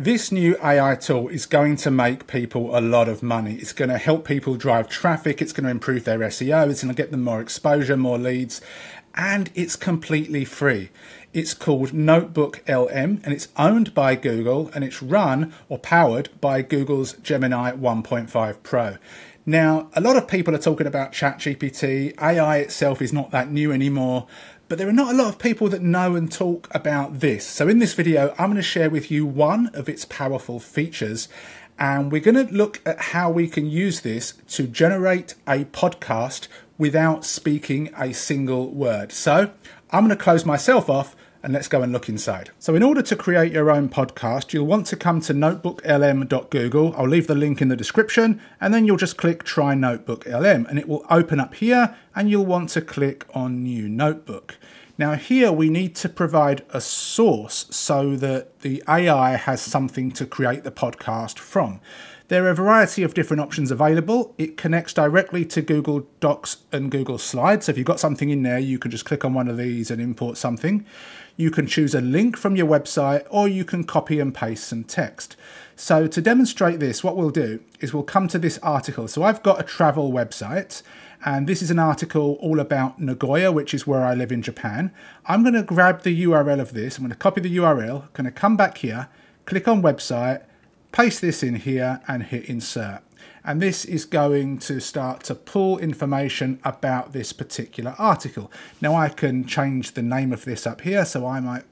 This new AI tool is going to make people a lot of money. It's going to help people drive traffic. It's going to improve their SEO. It's going to get them more exposure, more leads, and it's completely free. It's called Notebook LM and it's owned by Google and it's run or powered by Google's Gemini 1.5 Pro. Now, a lot of people are talking about ChatGPT. AI itself is not that new anymore, but there are not a lot of people that know and talk about this. So in this video, I'm going to share with you one of its powerful features and we're going to look at how we can use this to generate a podcast without speaking a single word. So I'm going to close myself off and let's go and look inside. So in order to create your own podcast, you'll want to come to notebooklm.google. I'll leave the link in the description and then you'll just click try notebook LM and it will open up here and you'll want to click on new notebook. Now here we need to provide a source so that the AI has something to create the podcast from. There are a variety of different options available. It connects directly to Google Docs and Google Slides. So if you've got something in there, you can just click on one of these and import something. You can choose a link from your website or you can copy and paste some text. So to demonstrate this, what we'll do is we'll come to this article. So I've got a travel website and this is an article all about Nagoya, which is where I live in Japan. I'm going to grab the URL of this. I'm going to copy the URL, going to come back here, click on website, paste this in here and hit insert. And this is going to start to pull information about this particular article. Now I can change the name of this up here, so I might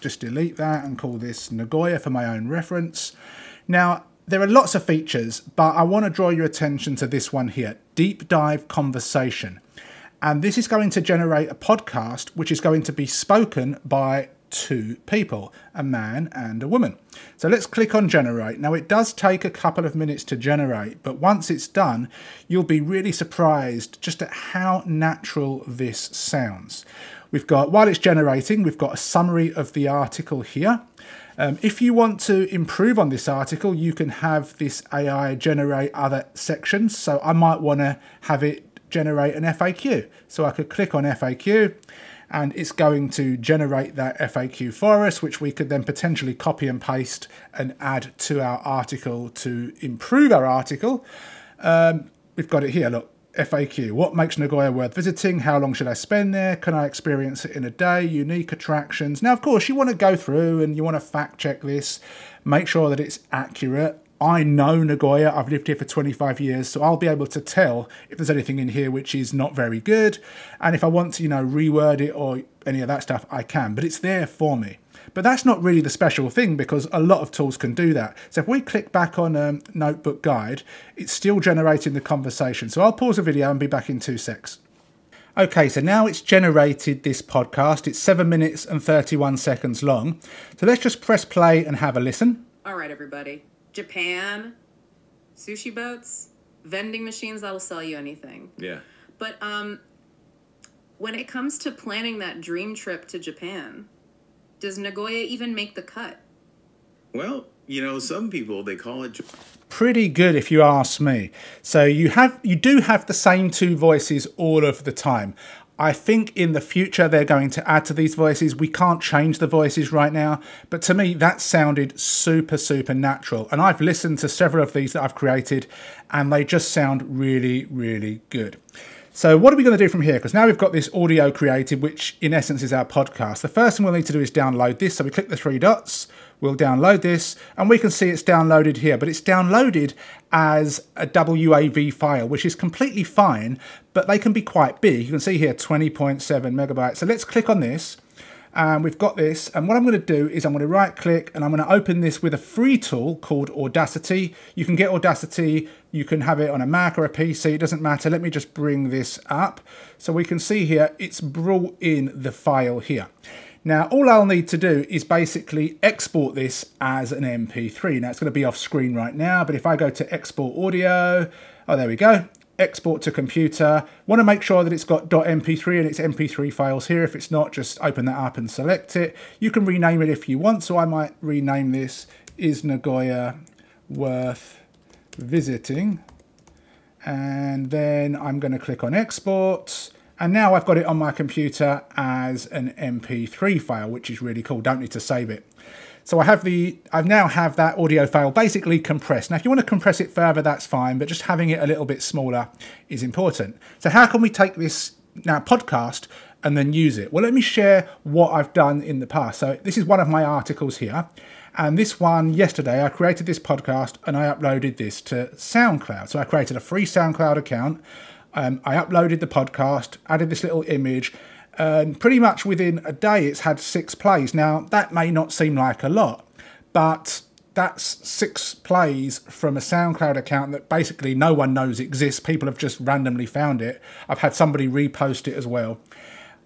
just delete that and call this Nagoya for my own reference. Now, there are lots of features, but I want to draw your attention to this one here, Deep Dive Conversation. And this is going to generate a podcast which is going to be spoken by two people, a man and a woman. So let's click on generate. Now it does take a couple of minutes to generate, but once it's done, you'll be really surprised just at how natural this sounds. We've got, while it's generating, we've got a summary of the article here. Um, if you want to improve on this article, you can have this AI generate other sections. So I might want to have it generate an FAQ. So I could click on FAQ and it's going to generate that FAQ for us, which we could then potentially copy and paste and add to our article to improve our article. Um, we've got it here, look, FAQ. What makes Nagoya worth visiting? How long should I spend there? Can I experience it in a day? Unique attractions. Now, of course, you want to go through and you want to fact check this, make sure that it's accurate. I know Nagoya, I've lived here for 25 years, so I'll be able to tell if there's anything in here which is not very good. And if I want to, you know, reword it or any of that stuff, I can, but it's there for me. But that's not really the special thing because a lot of tools can do that. So if we click back on um, Notebook Guide, it's still generating the conversation. So I'll pause the video and be back in two secs. Okay, so now it's generated this podcast. It's 7 minutes and 31 seconds long. So let's just press play and have a listen. All right, everybody. Japan, sushi boats, vending machines that'll sell you anything. Yeah. But um, when it comes to planning that dream trip to Japan, does Nagoya even make the cut? Well, you know, some people they call it pretty good if you ask me. So you have you do have the same two voices all of the time. I think in the future they're going to add to these voices. We can't change the voices right now, but to me that sounded super, super natural. And I've listened to several of these that I've created and they just sound really, really good. So what are we going to do from here? Because now we've got this audio created, which in essence is our podcast. The first thing we'll need to do is download this. So we click the three dots, we'll download this, and we can see it's downloaded here. But it's downloaded as a WAV file, which is completely fine, but they can be quite big. You can see here 20.7 megabytes. So let's click on this and we've got this and what I'm going to do is I'm going to right click and I'm going to open this with a free tool called Audacity you can get Audacity you can have it on a Mac or a PC it doesn't matter let me just bring this up so we can see here it's brought in the file here now all I'll need to do is basically export this as an MP3 now it's going to be off screen right now but if I go to export audio oh there we go export to computer. Want to make sure that it's got .mp3 and its mp3 files here. If it's not, just open that up and select it. You can rename it if you want, so I might rename this Is Nagoya Worth Visiting? And then I'm going to click on export. And now I've got it on my computer as an mp3 file, which is really cool. Don't need to save it. So I have the, I've now have that audio file basically compressed. Now, if you want to compress it further, that's fine, but just having it a little bit smaller is important. So how can we take this now podcast and then use it? Well, let me share what I've done in the past. So this is one of my articles here. And this one, yesterday, I created this podcast and I uploaded this to SoundCloud. So I created a free SoundCloud account. Um, I uploaded the podcast, added this little image, and pretty much within a day it's had six plays. Now, that may not seem like a lot, but that's six plays from a SoundCloud account that basically no one knows exists. People have just randomly found it. I've had somebody repost it as well.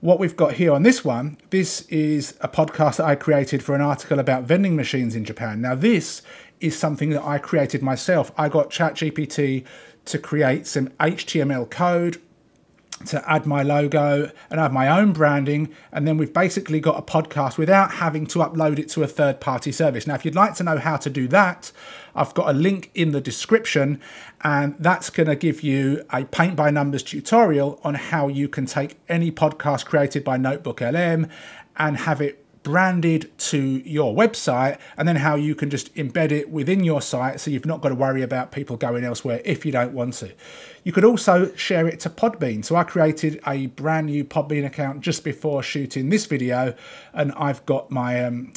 What we've got here on this one, this is a podcast that I created for an article about vending machines in Japan. Now, this is something that I created myself. I got ChatGPT to create some HTML code to add my logo and add my own branding. And then we've basically got a podcast without having to upload it to a third party service. Now, if you'd like to know how to do that, I've got a link in the description, and that's going to give you a paint by numbers tutorial on how you can take any podcast created by Notebook LM and have it branded to your website and then how you can just embed it within your site so you've not got to worry about people going elsewhere if you don't want to. You could also share it to Podbean. So I created a brand new Podbean account just before shooting this video and I've got my um,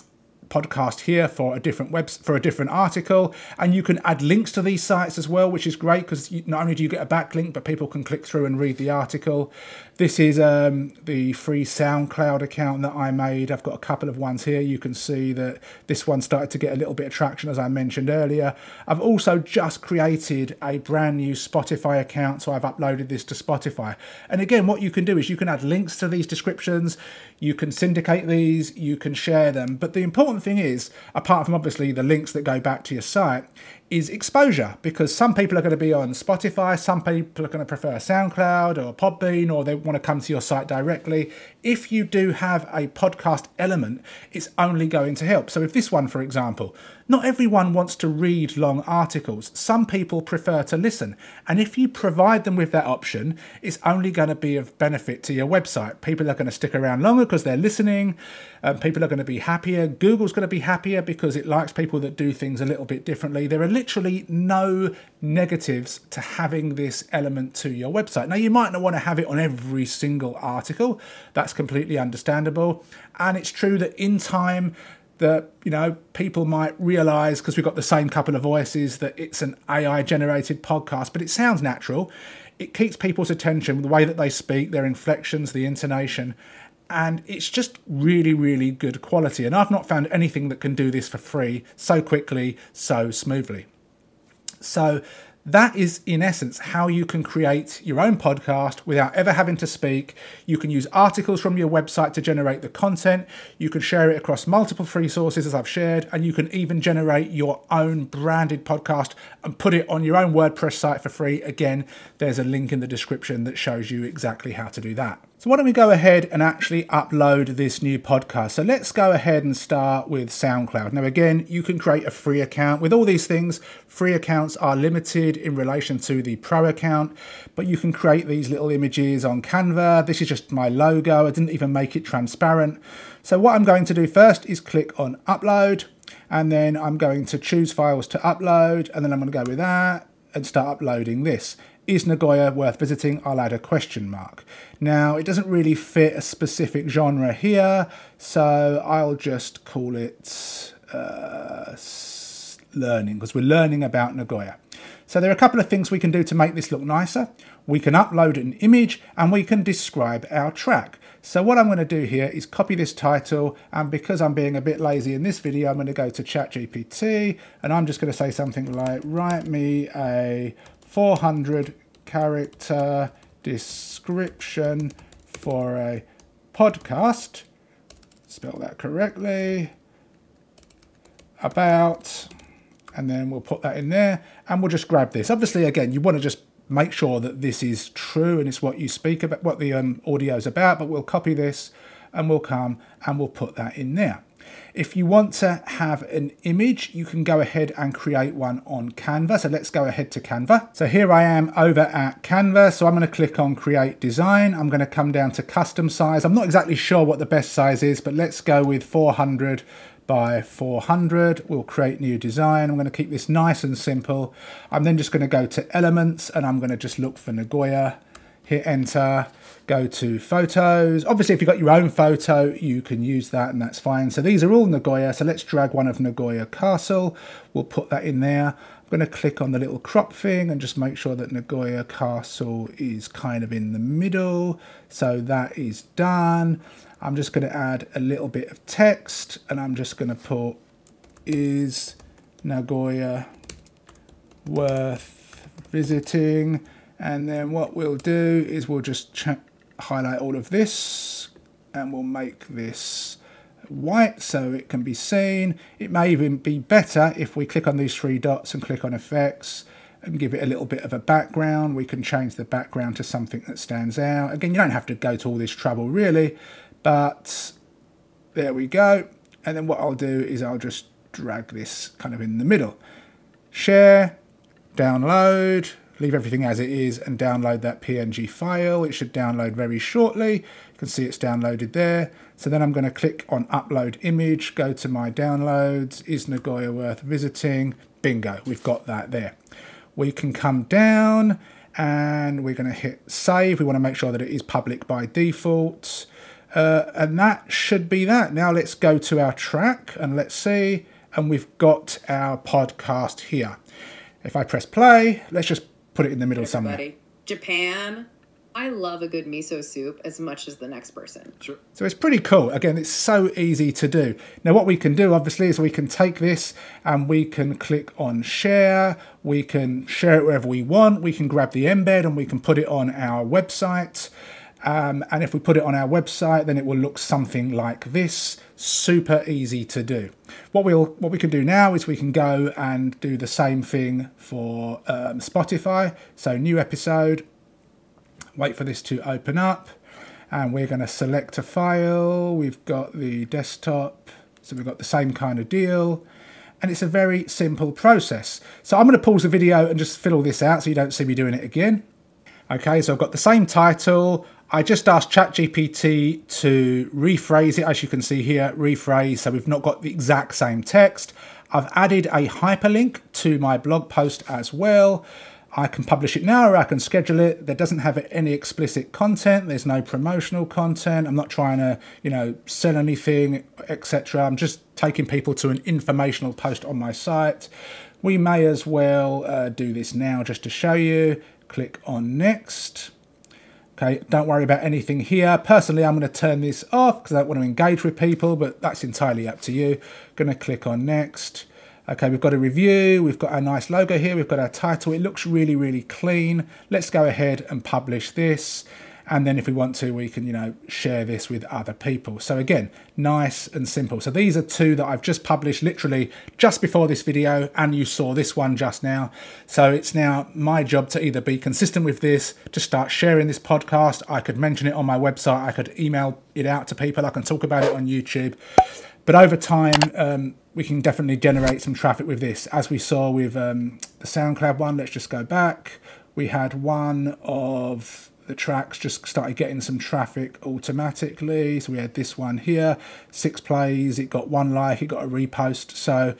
podcast here for a different web for a different article and you can add links to these sites as well which is great because not only do you get a backlink but people can click through and read the article this is um, the free SoundCloud account that I made. I've got a couple of ones here. You can see that this one started to get a little bit of traction as I mentioned earlier. I've also just created a brand new Spotify account, so I've uploaded this to Spotify. And again, what you can do is you can add links to these descriptions, you can syndicate these, you can share them. But the important thing is, apart from obviously the links that go back to your site, is exposure because some people are going to be on Spotify, some people are going to prefer SoundCloud or Podbean, or they want to come to your site directly. If you do have a podcast element, it's only going to help. So, if this one, for example, not everyone wants to read long articles. Some people prefer to listen. And if you provide them with that option, it's only going to be of benefit to your website. People are going to stick around longer because they're listening. Um, people are going to be happier. Google's going to be happier because it likes people that do things a little bit differently. There are literally no negatives to having this element to your website. Now, you might not want to have it on every single article. That's completely understandable. And it's true that in time, that you know people might realize because we've got the same couple of voices that it's an AI generated podcast, but it sounds natural. It keeps people's attention the way that they speak, their inflections, the intonation, and it's just really, really good quality. And I've not found anything that can do this for free so quickly, so smoothly. So that is, in essence, how you can create your own podcast without ever having to speak. You can use articles from your website to generate the content. You can share it across multiple free sources, as I've shared, and you can even generate your own branded podcast and put it on your own WordPress site for free. Again, there's a link in the description that shows you exactly how to do that. So why don't we go ahead and actually upload this new podcast. So let's go ahead and start with SoundCloud. Now again, you can create a free account. With all these things, free accounts are limited in relation to the pro account, but you can create these little images on Canva. This is just my logo. I didn't even make it transparent. So what I'm going to do first is click on upload and then I'm going to choose files to upload and then I'm going to go with that and start uploading this. Is Nagoya worth visiting? I'll add a question mark. Now, it doesn't really fit a specific genre here, so I'll just call it uh, learning, because we're learning about Nagoya. So there are a couple of things we can do to make this look nicer. We can upload an image and we can describe our track. So what I'm going to do here is copy this title and because I'm being a bit lazy in this video, I'm going to go to ChatGPT and I'm just going to say something like, write me a 400 character description for a podcast. Spell that correctly. About, and then we'll put that in there and we'll just grab this. Obviously, again, you want to just make sure that this is true and it's what you speak about, what the um, audio is about, but we'll copy this and we'll come and we'll put that in there. If you want to have an image, you can go ahead and create one on Canva. So let's go ahead to Canva. So here I am over at Canva. So I'm going to click on create design. I'm going to come down to custom size. I'm not exactly sure what the best size is, but let's go with 400 by 400. We'll create new design. I'm going to keep this nice and simple. I'm then just going to go to elements and I'm going to just look for Nagoya, hit enter, go to photos. Obviously, if you've got your own photo, you can use that and that's fine. So these are all Nagoya. So let's drag one of Nagoya Castle. We'll put that in there. I'm going to click on the little crop thing and just make sure that Nagoya Castle is kind of in the middle. So that is done. I'm just going to add a little bit of text and I'm just going to put is Nagoya worth visiting and then what we'll do is we'll just highlight all of this and we'll make this white so it can be seen. It may even be better if we click on these three dots and click on effects and give it a little bit of a background. We can change the background to something that stands out. Again, you don't have to go to all this trouble really, but there we go. And then what I'll do is I'll just drag this kind of in the middle. Share, download, leave everything as it is and download that PNG file. It should download very shortly. You can see it's downloaded there. So then I'm going to click on upload image, go to my downloads, is Nagoya worth visiting? Bingo, we've got that there. We can come down and we're going to hit save. We want to make sure that it is public by default. Uh, and that should be that. Now let's go to our track and let's see. And we've got our podcast here. If I press play, let's just put it in the middle Everybody. somewhere. Japan. I love a good miso soup as much as the next person. Sure. So it's pretty cool. Again, it's so easy to do. Now, what we can do, obviously, is we can take this and we can click on share. We can share it wherever we want. We can grab the embed and we can put it on our website. Um, and if we put it on our website, then it will look something like this. Super easy to do. What we'll what we can do now is we can go and do the same thing for um, Spotify. So new episode. Wait for this to open up, and we're going to select a file. We've got the desktop, so we've got the same kind of deal and it's a very simple process. So I'm going to pause the video and just fill all this out so you don't see me doing it again. Okay, so I've got the same title. I just asked ChatGPT to rephrase it, as you can see here, rephrase, so we've not got the exact same text. I've added a hyperlink to my blog post as well. I can publish it now or I can schedule it. There doesn't have any explicit content. There's no promotional content. I'm not trying to, you know, sell anything, etc. I'm just taking people to an informational post on my site. We may as well uh, do this now just to show you. Click on next. Okay, don't worry about anything here. Personally, I'm going to turn this off because I don't want to engage with people, but that's entirely up to you. Going to click on next. Okay, we've got a review, we've got our nice logo here, we've got our title. It looks really, really clean. Let's go ahead and publish this and then if we want to we can you know share this with other people. So again nice and simple. So these are two that I've just published literally just before this video and you saw this one just now. So it's now my job to either be consistent with this to start sharing this podcast. I could mention it on my website. I could email it out to people. I can talk about it on YouTube. But over time um, we can definitely generate some traffic with this. As we saw with um, the SoundCloud one let's just go back. We had one of the tracks just started getting some traffic automatically. So we had this one here, six plays, it got one like, it got a repost. So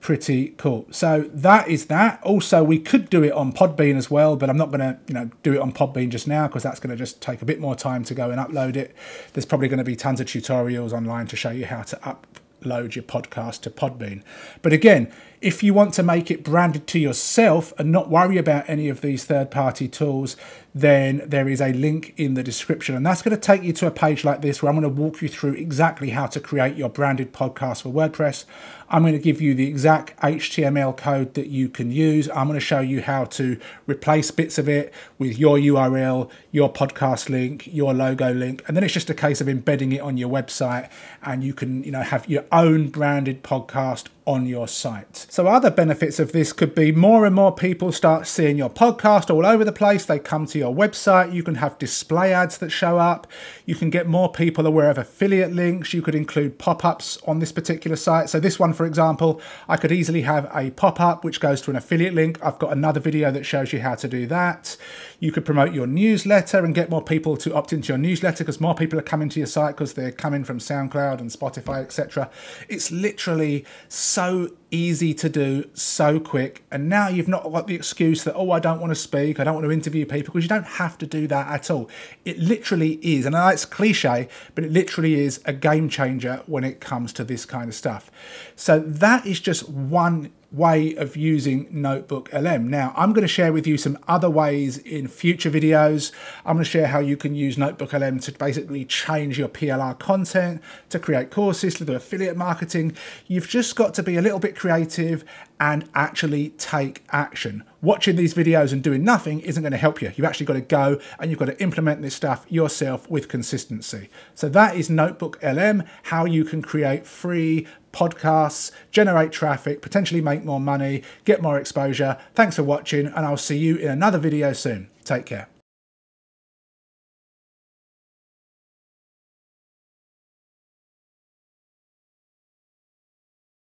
pretty cool. So that is that. Also, we could do it on Podbean as well, but I'm not going to, you know, do it on Podbean just now because that's going to just take a bit more time to go and upload it. There's probably going to be tons of tutorials online to show you how to upload your podcast to Podbean. But again, if you want to make it branded to yourself and not worry about any of these third party tools, then there is a link in the description. And that's going to take you to a page like this where I'm going to walk you through exactly how to create your branded podcast for WordPress. I'm going to give you the exact HTML code that you can use. I'm going to show you how to replace bits of it with your URL, your podcast link, your logo link, and then it's just a case of embedding it on your website and you can, you know, have your own branded podcast on your site. So, other benefits of this could be more and more people start seeing your podcast all over the place. They come to your website. You can have display ads that show up. You can get more people aware of affiliate links. You could include pop ups on this particular site. So, this one, for example, I could easily have a pop up which goes to an affiliate link. I've got another video that shows you how to do that. You could promote your newsletter and get more people to opt into your newsletter because more people are coming to your site because they're coming from SoundCloud and Spotify, etc. It's literally so easy to do, so quick. And now you've not got the excuse that, oh, I don't want to speak, I don't want to interview people, because you don't have to do that at all. It literally is, and I know it's cliche, but it literally is a game changer when it comes to this kind of stuff. So that is just one way of using Notebook LM. Now, I'm going to share with you some other ways in future videos. I'm going to share how you can use Notebook LM to basically change your PLR content, to create courses, to do affiliate marketing. You've just got to be a little bit creative and actually take action. Watching these videos and doing nothing isn't going to help you. You've actually got to go and you've got to implement this stuff yourself with consistency. So that is Notebook LM, how you can create free podcasts, generate traffic, potentially make more money, get more exposure. Thanks for watching and I'll see you in another video soon. Take care.